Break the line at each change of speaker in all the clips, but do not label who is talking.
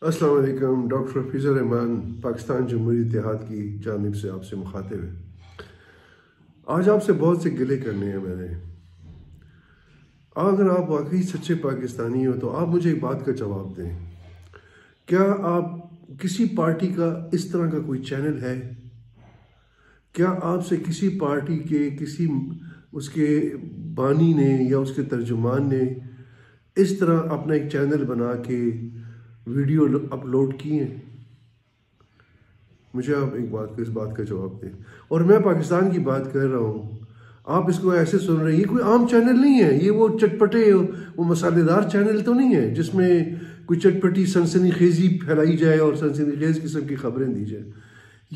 السلام علیکم، ڈاکٹر حفیظ الرحمان پاکستان جمہوری اتحاد کی جانب سے آپ سے مخاطب ہے۔ آج آپ سے بہت سے گلے کرنے ہیں میں نے۔ اگر آپ واقعی سچے پاکستانی ہو تو آپ مجھے ایک بات کا جواب دیں۔ کیا آپ کسی پارٹی کا اس طرح کا کوئی چینل ہے؟ کیا آپ سے کسی پارٹی کے کسی اس کے بانی نے یا اس کے ترجمان نے اس طرح اپنا ایک چینل بنا کے ویڈیو اپلوڈ کی ہیں۔ مجھے آپ ایک بات اس بات کا جواب دیں۔ اور میں پاکستان کی بات کر رہا ہوں۔ آپ اس کو ایسے سن رہے ہیں۔ یہ کوئی عام چینل نہیں ہے۔ یہ وہ چٹپٹے، وہ مسالے دار چینل تو نہیں ہے جس میں کوئی چٹپٹی، سنسنی خیزی پھیلائی جائے اور سنسنی خیز قسم کی خبریں دی جائیں۔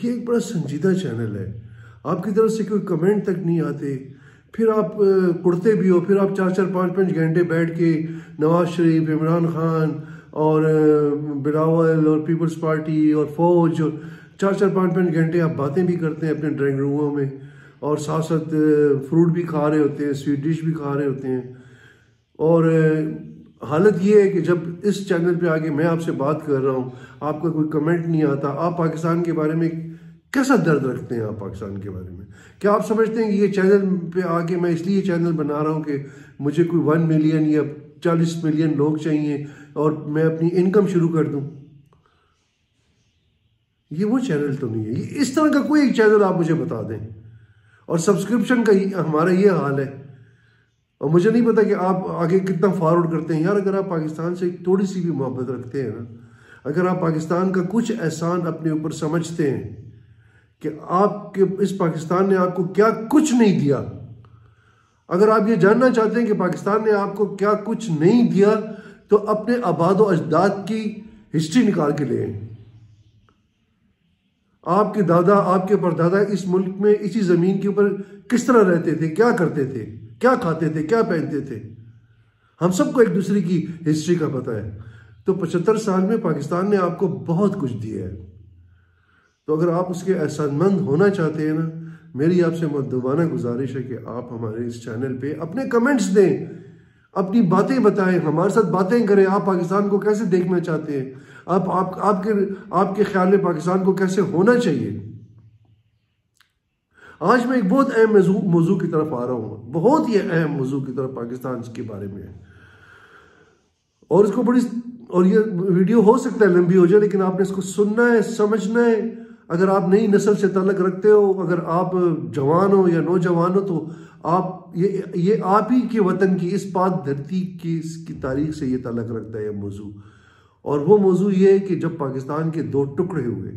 یہ ایک بڑا سنجیدہ چینل ہے۔ آپ کی طرف سے کوئی کمنٹ تک نہیں آتے۔ پھر آپ پڑھتے بھی ہو۔ پھر آپ چار چار پانچ پانچ گھنٹے بیٹھ کے نواز شریف، عمران خان اور بلاول اور پیپلز پارٹی اور فوج اور چار چار پانچ پانچ گھنٹے آپ باتیں بھی کرتے ہیں اپنے ڈرائنگ روموں میں اور ساتھ ساتھ فروٹ بھی کھا رہے ہوتے ہیں، سویٹ ڈش بھی کھا رہے ہوتے ہیں۔ اور حالت یہ ہے کہ جب اس چینل پہ آگے میں آپ سے بات کر رہا ہوں، آپ کا کوئی کمنٹ نہیں آتا، آپ پاکستان کے بارے میں کیسا درد رکھتے ہیں آپ پاکستان کے بارے میں؟ کیا آپ سمجھتے ہیں کہ یہ چینل پہ آگے میں اس لیے چینل بنا رہا ہوں کہ مجھے کوئی ون ملین یا چالیس ملین لوگ چاہیے اور میں اپنی انکم شروع کر دوں۔ یہ وہ چینل تو نہیں ہے۔ یہ اس طرح کا کوئی ایک چینل آپ مجھے بتا دیں۔ اور سبسکرپشن کا ہمارا یہ حال ہے۔ اور مجھے نہیں پتا کہ آپ آگے کتنا فارورڈ کرتے ہیں۔ یار، اگر آپ پاکستان سے تھوڑی سی بھی محبت رکھتے ہیں نا، اگر آپ پاکستان کا کچھ احسان اپنے اوپر سمجھتے ہیں کہ آپ کے، اس پاکستان نے آپ کو کیا کچھ نہیں دیا، اگر آپ یہ جاننا چاہتے ہیں کہ پاکستان نے آپ کو کیا کچھ نہیں دیا تو اپنے آباد و اجداد کی ہسٹری نکال کے لے آپ کے دادا، آپ کے پردادا اس ملک میں اسی زمین کے اوپر کس طرح رہتے تھے؟ کیا کرتے تھے؟ کیا کھاتے تھے؟ کیا پہنتے تھے؟ ہم سب کو ایک دوسرے کی ہسٹری کا پتہ ہے۔ تو پچہتر سال میں پاکستان نے آپ کو بہت کچھ دیا ہے۔ تو اگر آپ اس کے احسان مند ہونا چاہتے ہیں نا، میری آپ سے مدبانہ گزارش ہے کہ آپ ہمارے اس چینل پہ اپنے کمنٹس دیں۔ اپنی باتیں بتائیں، ہمارے ساتھ باتیں کریں، آپ پاکستان کو کیسے دیکھنا چاہتے ہیں؟ آپ آپ آپ کے آپ کے خیال میں پاکستان کو کیسے ہونا چاہیے؟ آج میں ایک بہت اہم موضوع موضوع کی طرف آ رہا ہوں۔ بہت ہی اہم موضوع کی طرف پاکستان کے بارے میں۔ اور اس کو بڑی، اور یہ ویڈیو ہو سکتا ہے، لمبی ہو جائے، لیکن آپ نے اس کو سننا ہے، سمجھنا ہے۔ اگر آپ نئی نسل سے تعلق رکھتے ہو، اگر آپ جوان ہو یا نوجوان ہو، تو آپ یہ یہ آپ ہی کے وطن کی، اس پاک دھرتی کی، اس کی تاریخ سے یہ تعلق رکھتا ہے یہ موضوع۔ اور وہ موضوع یہ ہے کہ جب پاکستان کے دو ٹکڑے ہوئے،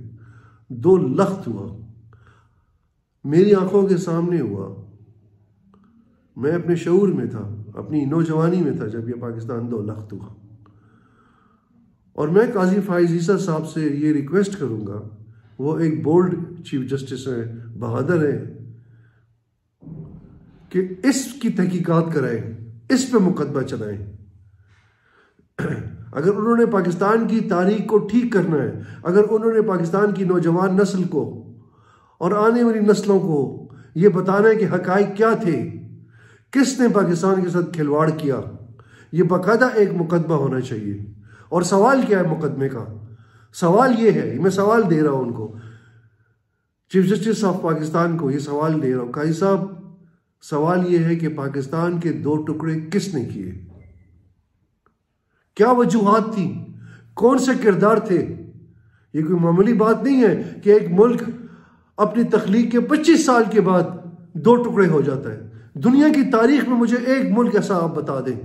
دو لخت ہوا، میری آنکھوں کے سامنے ہوا، میں اپنے شعور میں تھا، اپنی نوجوانی میں تھا جب یہ پاکستان دو لخت ہوا۔ اور میں قاضی فائز عیسیٰ صاحب سے یہ ریکویسٹ کروں گا وہ ایک بولڈ چیف جسٹس ہیں، بہادر ہیں، کہ اس کی تحقیقات کرائیں، اس پہ مقدمہ چلائیں۔ اگر انہوں نے پاکستان کی تاریخ کو ٹھیک کرنا ہے، اگر انہوں نے پاکستان کی نوجوان نسل کو اور آنے والی نسلوں کو یہ بتانا ہے کہ حقائق کیا تھے، کس نے پاکستان کے ساتھ کھلواڑ کیا، یہ باقاعدہ ایک مقدمہ ہونا چاہیے۔ اور سوال کیا ہے مقدمے کا؟ سوال یہ ہے میں سوال دے رہا ہوں ان کو۔ چیف جسٹس آف پاکستان کو یہ سوال دے رہا ہوں۔ قاضی صاحب، سوال یہ ہے کہ پاکستان کے دو ٹکڑے کس نے کیے؟ کیا وجوہات تھی کون سے کردار تھے؟ یہ کوئی معمولی بات نہیں ہے کہ ایک ملک اپنی تخلیق کے پچیس سال کے بعد دو ٹکڑے ہو جاتا ہے۔ دنیا کی تاریخ میں مجھے ایک ملک ایسا آپ بتا دیں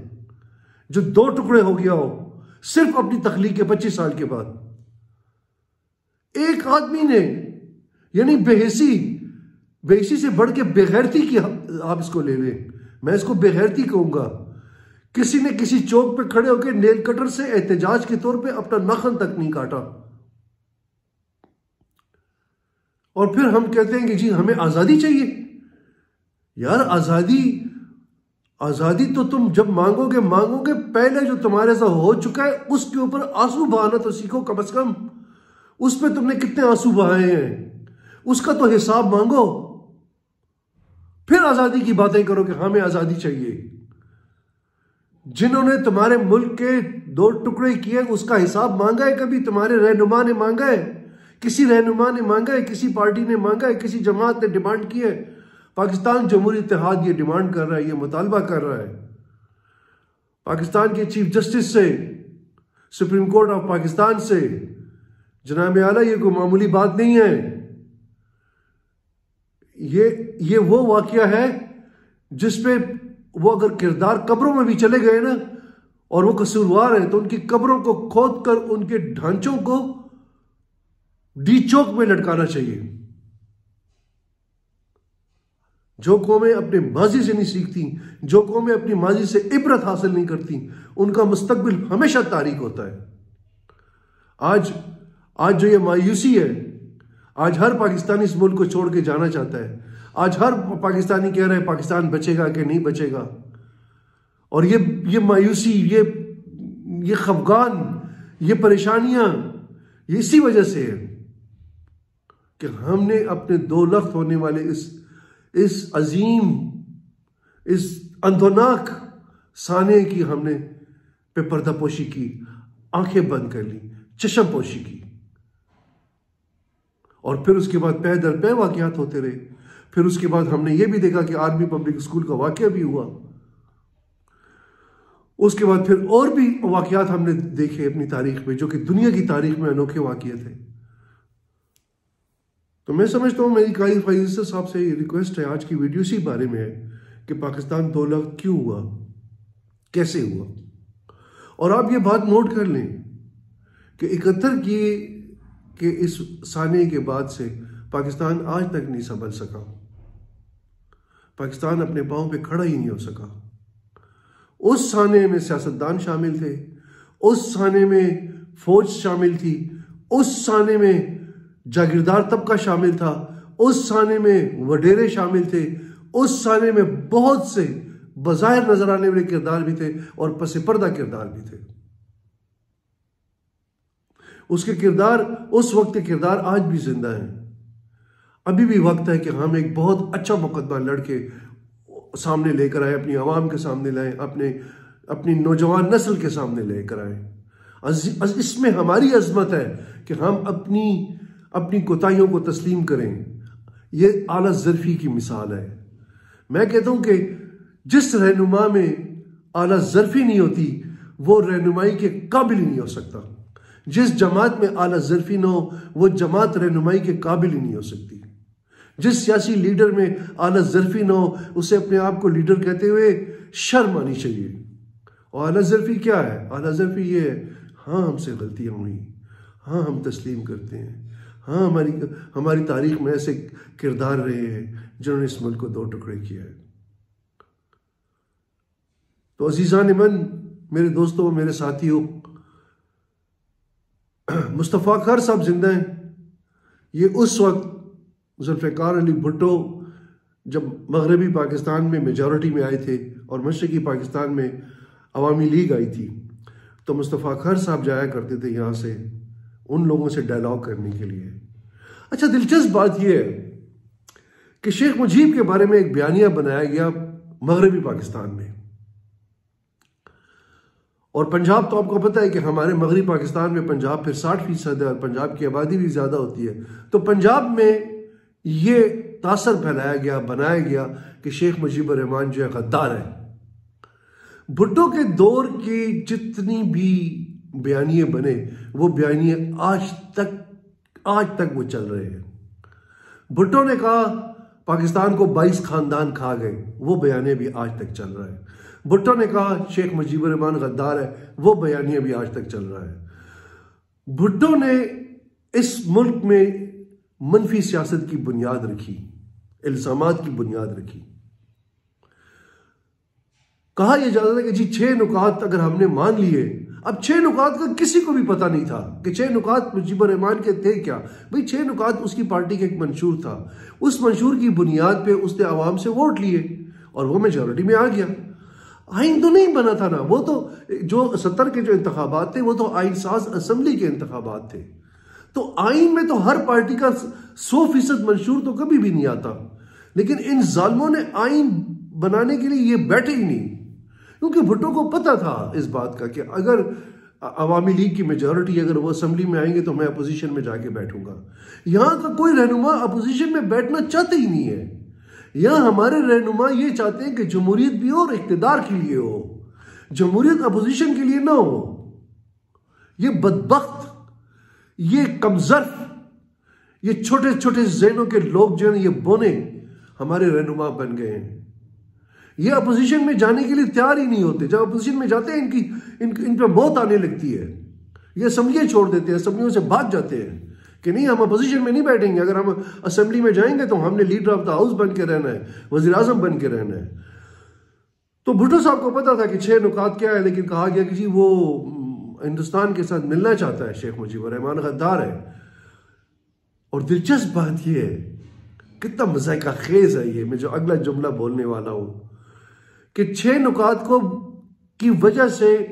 جو دو ٹکڑے ہو گیا ہو، صرف اپنی تخلیق کے پچیس سال کے بعد۔ ایک آدمی نے یعنی بےحسی بےحسی سے بڑھ کے بےغیرتی کی آپ اس کو لے لیں۔ میں اس کو بےغیرتی کہوں گا۔ کسی نے کسی چوک پہ کھڑے ہو کے نیل کٹر سے احتجاج کے طور پہ اپنا نخن تک نہیں کاٹا۔ اور پھر ہم کہتے ہیں کہ جی ہمیں آزادی چاہیے۔ یار، آزادی آزادی تو تم جب مانگو گے مانگو گے، پہلے جو تمہارے ساتھ ہو چکا ہے، اس کے اوپر آنسو بہانا تو سیکھو کم از کم۔ اس پہ تم نے کتنے آنسو بہائے ہیں؟ اس کا تو حساب مانگو۔ پھر آزادی کی باتیں کرو کہ ہمیں آزادی چاہیے۔ جنہوں نے تمہارے ملک کے دو ٹکڑے کیے، اس کا حساب مانگا ہے کبھی؟ تمہارے رہنما نے مانگا ہے۔ کسی رہنما نے مانگا ہے، کسی پارٹی نے مانگا ہے، کسی جماعت نے ڈیمانڈ کی ہے۔ پاکستان جمہوری اتحاد یہ ڈیمانڈ کر رہا ہے، یہ مطالبہ کر رہا ہے۔ پاکستان کے چیف جسٹس سے، سپریم کورٹ آف پاکستان سے جناب اعلیٰ، یہ کوئی معمولی بات نہیں ہے۔ یہ وہ واقعہ ہے جس پہ وہ اگر کردار قبروں میں بھی چلے گئے نا اور وہ قصوروار ہیں تو ان کی قبروں کو کھود کر ان کے ڈھانچوں کو ڈی چوک میں لٹکانا چاہیے۔ جو قومیں اپنے ماضی سے نہیں سیکھتی، جو قومیں اپنی ماضی سے عبرت حاصل نہیں کرتی، ان کا مستقبل ہمیشہ تاریخ ہوتا ہے۔ آج آج جو یہ مایوسی ہے، آج ہر پاکستانی اس ملک کو چھوڑ کے جانا چاہتا ہے۔ آج ہر پاکستانی کہہ رہے ہیں پاکستان بچے گا کہ نہیں بچے گا۔ اور یہ یہ مایوسی، یہ یہ خفگان، یہ پریشانیاں، یہ اسی وجہ سے ہے کہ ہم نے اپنے دو لخت ہونے والے اس اس عظیم، اس اندھوناک سانے کی ہم نے پہ پردہ پوشی کی، آنکھیں بند کر لی چشم پوشی کی۔ اور پھر اس کے بعد پہ در پہ واقعات ہوتے رہے۔ پھر اس کے بعد ہم نے یہ بھی دیکھا کہ آرمی پبلک اسکول کا واقعہ بھی ہوا۔ اس کے بعد پھر اور بھی واقعات ہم نے دیکھے اپنی تاریخ میں، جو کہ دنیا کی تاریخ میں انوکھے واقعات تھے۔ تو میں سمجھتا ہوں، میری قائد فائز صاحب سے یہ ریکویسٹ ہے، آج کی ویڈیو اسی بارے میں ہے کہ پاکستان دو لاکھ کیوں ہوا؟ کیسے ہوا؟ اور آپ یہ بات نوٹ کر لیں کہ اکہتر کی کہ اس سانے کے بعد سے پاکستان آج تک نہیں سنبھل سکا۔ پاکستان اپنے پاؤں پہ کھڑا ہی نہیں ہو سکا۔ اس سانے میں سیاستدان شامل تھے، اس سانے میں فوج شامل تھی، اس سانے میں جاگیردار طبقہ شامل تھا، اس سانے میں وڈیرے شامل تھے، اس سانے میں بہت سے بظاہر نظر آنے والے کردار بھی تھے اور پس پردہ کردار بھی تھے۔ اس کے کردار، اس وقت کے کردار آج بھی زندہ ہیں۔ ابھی بھی وقت ہے کہ ہم ایک بہت اچھا مقدمہ لڑ کے سامنے لے کر آئے اپنی عوام کے سامنے لائیں، اپنے، اپنی نوجوان نسل کے سامنے لے کر آئیں۔ اس میں ہماری عظمت ہے کہ ہم اپنی اپنی کوتاہیوں کو تسلیم کریں۔ یہ اعلیٰ ظرفی کی مثال ہے۔ میں کہتا ہوں کہ جس رہنما میں اعلیٰ ظرفی نہیں ہوتی، وہ رہنمائی کے قابل ہی نہیں ہو سکتا۔ جس جماعت میں اعلیٰ ظرفی نہ ہو، وہ جماعت رہنمائی کے قابل ہی نہیں ہو سکتی۔ جس سیاسی لیڈر میں اعلیٰ ظرفی نہ ہو، اسے اپنے آپ کو لیڈر کہتے ہوئے شرم آنی چاہیے۔ اور اعلیٰ ظرفی کیا ہے؟ اعلیٰ ظرفی یہ ہے ہاں ہم سے غلطیاں ہوئیں۔ ہاں ہم تسلیم کرتے ہیں۔ ہاں ہماری ہماری تاریخ میں ایسے کردار رہے ہیں جنہوں نے اس ملک کو دو ٹکڑے کیا ہے۔ تو عزیزان من، میرے دوستوں، میرے ساتھیوں مصطفیٰ خر صاحب زندہ ہیں۔ یہ اس وقت ذوالفقار علی بھٹو جب مغربی پاکستان میں میجورٹی میں آئے تھے اور مشرقی پاکستان میں عوامی لیگ آئی تھی، تو مصطفیٰ خر صاحب جایا کرتے تھے یہاں سے ان لوگوں سے ڈائلاگ کرنے کے لیے۔ اچھا دلچسپ بات یہ ہے کہ شیخ مجیب کے بارے میں ایک بیانیہ بنایا گیا مغربی پاکستان میں۔ اور پنجاب تو آپ کو پتہ ہے کہ ہمارے مغربی پاکستان میں پنجاب پھر ساٹھ فیصد ہے اور پنجاب کی آبادی بھی زیادہ ہوتی ہے۔ تو پنجاب میں یہ تاثر پھیلایا گیا، بنایا گیا کہ شیخ مجیب الرحمان جو ہے غدار ہے بھٹو کے دور کی جتنی بھی بیانیے بنے، وہ بیانیے آج تک آج تک وہ چل رہے ہیں۔ بھٹو نے کہا، پاکستان کو بائیس خاندان کھا گئے، وہ بیانیے بھی آج تک چل رہا ہے بھٹو نے کہا، شیخ مجیب الرحمان غدار ہے، وہ بیانیے بھی آج تک چل رہا ہے۔ بھٹو نے اس ملک میں منفی سیاست کی بنیاد رکھی، الزامات کی بنیاد رکھی۔ کہا یہ جاتا تھا کہ جی چھ نکات اگر ہم نے مان لیے، اب چھ نکات کا کسی کو بھی پتا نہیں تھا کہ چھ نکات مجیب الرحمان کے تھے کیا۔ بھئی، چھ نکات اس کی پارٹی کا ایک منشور تھا۔ اس منشور کی بنیاد پہ اس نے عوام سے ووٹ لیے اور وہ میجورٹی میں آ گیا۔ آئین تو نہیں بنا تھا نا، وہ تو جو ستر کے جو انتخابات تھے، وہ تو آئین ساز اسمبلی کے انتخابات تھے۔ تو آئین میں تو ہر پارٹی کا سو فیصد منشور تو کبھی بھی نہیں آتا۔ لیکن ان ظالموں نے آئین بنانے کے لیے یہ بیٹھے ہی نہیں۔ کیونکہ بھٹو کو پتہ تھا اس بات کا کہ اگر عوامی لیگ کی میجورٹی اگر وہ اسمبلی میں آئیں گے تو میں اپوزیشن میں جا کے بیٹھوں گا۔ یہاں کا کوئی رہنما اپوزیشن میں بیٹھنا چاہتے ہی نہیں ہے۔ یہاں ہمارے رہنما یہ چاہتے ہیں کہ جمہوریت بھی ہو اور اقتدار کے لیے ہو۔ جمہوریت اپوزیشن کے لیے نہ ہو۔ یہ بدبخت، یہ کمزرف، یہ چھوٹے چھوٹے ذہنوں کے لوگ جو ہیں، یہ بونے ہمارے رہنما بن گئے ہیں۔ یہ اپوزیشن میں جانے کے لیے تیار ہی نہیں ہوتے۔ جب اپوزیشن میں جاتے ہیں، ان کی ان پہ موت آنے لگتی ہے۔ یہ اسمبلیاں چھوڑ دیتے ہیں، اسمبلیوں سے بھاگ جاتے ہیں۔ کہ نہیں، ہم اپوزیشن میں نہیں بیٹھیں گے۔ اگر ہم اسمبلی میں جائیں گے تو ہم نے لیڈر آف دا ہاؤس بن کے رہنا ہے، وزیر اعظم بن کے رہنا ہے۔ تو بھٹو صاحب کو پتا تھا کہ چھ نکات کیا ہے، لیکن کہا گیا کہ جی وہ ہندوستان کے ساتھ ملنا چاہتا ہے، شیخ مجیب الرحمان غدار ہے۔ اور دلچسپ بات یہ ہے، کتنا مذائقہ خیز ہے یہ۔ میں جو اگلا جملہ بولنے والا ہوں کہ چھ نکات کو، کی وجہ سے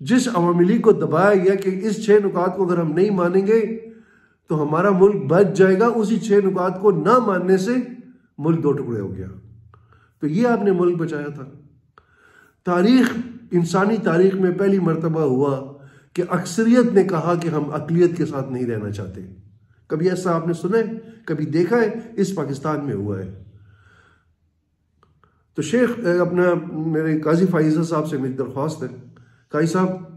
جس عوامی لیگ کو دبایا گیا کہ اس چھ نکات کو اگر ہم نہیں مانیں گے تو ہمارا ملک بچ جائے گا، اسی چھ نکات کو نہ ماننے سے ملک دو ٹکڑے ہو گیا۔ تو یہ آپ نے ملک بچایا تھا۔ تاریخ، انسانی تاریخ میں پہلی مرتبہ ہوا کہ اکثریت نے کہا کہ ہم اقلیت کے ساتھ نہیں رہنا چاہتے۔ کبھی ایسا آپ نے سنا ہے؟ کبھی دیکھا ہے؟ اس پاکستان میں ہوا ہے۔ تو شیخ اپنا میرے قاضی فائزہ صاحب سے میری درخواست ہے۔ قاضی صاحب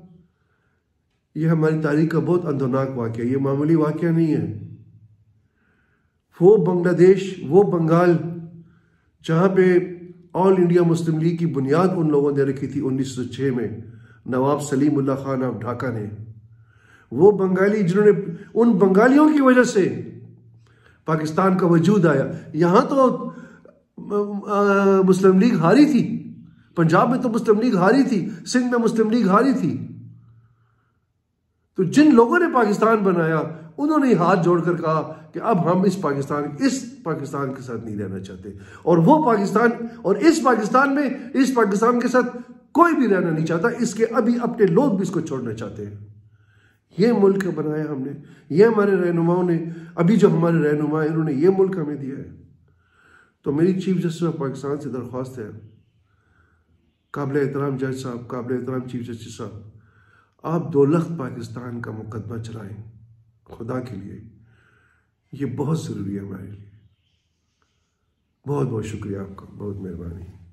یہ ہماری تاریخ کا بہت اندوناک واقعہ یہ معمولی واقعہ نہیں ہے۔ وہ بنگلہ دیش، وہ بنگال جہاں پہ آل انڈیا مسلم لیگ کی بنیاد ان لوگوں نے رکھی تھی انیس سو چھ میں، نواب سلیم اللہ خان آف ڈھاکہ نے۔ وہ بنگالی جنہوں نے، ان بنگالیوں کی وجہ سے پاکستان کا وجود آیا۔ یہاں تو مسلم لیگ ہاری تھی، پنجاب میں تو مسلم لیگ ہاری تھی، سندھ میں مسلم لیگ ہاری تھی۔ تو جن لوگوں نے پاکستان بنایا، انہوں نے ہاتھ جوڑ کر کہا کہ اب ہم اس پاکستان اس پاکستان کے ساتھ نہیں رہنا چاہتے۔ اور وہ پاکستان، اور اس پاکستان میں اس پاکستان کے ساتھ کوئی بھی رہنا نہیں چاہتا، اس کے ابھی اپنے لوگ بھی اس کو چھوڑنا چاہتے ہیں۔ یہ ملک بنایا ہم نے، یہ ہمارے رہنماؤں نے، ابھی جو ہمارے رہنما انہوں نے یہ ملک ہمیں دیا ہے۔ تو میری چیف جسٹس آف پاکستان سے درخواست ہے، قابل احترام جج صاحب، قابل احترام چیف جسٹس صاحب۔ آپ دو لخت پاکستان کا مقدمہ چلائیں، خدا کے لیے، یہ بہت ضروری ہے ہمارے لیے۔ بہت بہت شکریہ آپ کا، بہت مہربانی۔